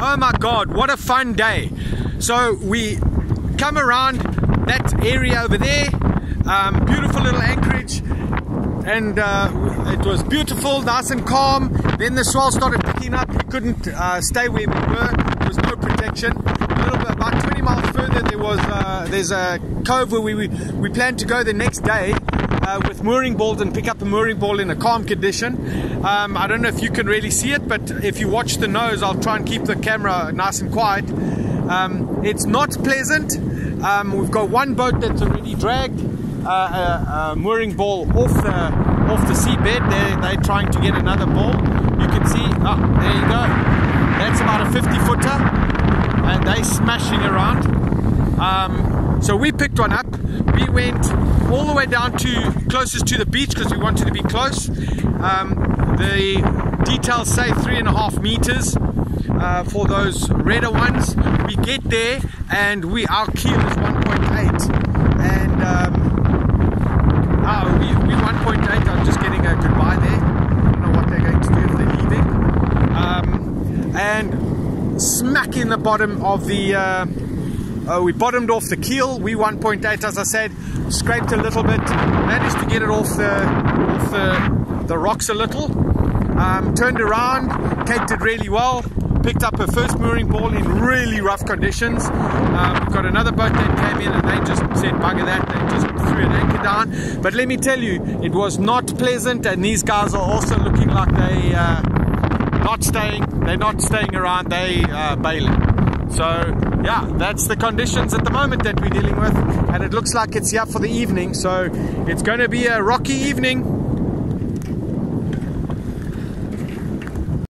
Oh my God, what a fun day. So we come around that area over there, um, beautiful little anchorage, and uh, it was beautiful, nice and calm. Then the swell started picking up. We couldn't uh, stay where we were. There was no protection. A little bit, about 20 miles further, there was uh, there's a cove where we we planned to go the next day. Uh, with mooring balls and pick up a mooring ball in a calm condition. Um, I don't know if you can really see it, but if you watch the nose, I'll try and keep the camera nice and quiet. Um, it's not pleasant. Um, we've got one boat that's already dragged uh, a, a, mooring ball off the off the seabed. They're, they're trying to get another ball. You can see, oh, there you go. That's about a 50 footer, and they're smashing around. Um, so we picked one up. We went all the way down to closest to the beach because we wanted to be close. Um, the details say three and a half meters. Uh, for those redder ones. We get there and we our keel is 1.8 and um, oh, we, we 1.8 I'm just getting a goodbye there I don't know what they're going to do if they're leaving um, and smack in the bottom of the uh, uh, we bottomed off the keel we 1.8 as I said scraped a little bit managed to get it off the off the, the rocks a little um, turned around caked it really well picked up her first mooring ball in really rough conditions. Um, got another boat that came in and they just said bugger that, they just threw an anchor down. But let me tell you, it was not pleasant and these guys are also looking like they uh, not staying, they're not staying around, they uh, bailing. So yeah, that's the conditions at the moment that we're dealing with and it looks like it's here for the evening. So it's going to be a rocky evening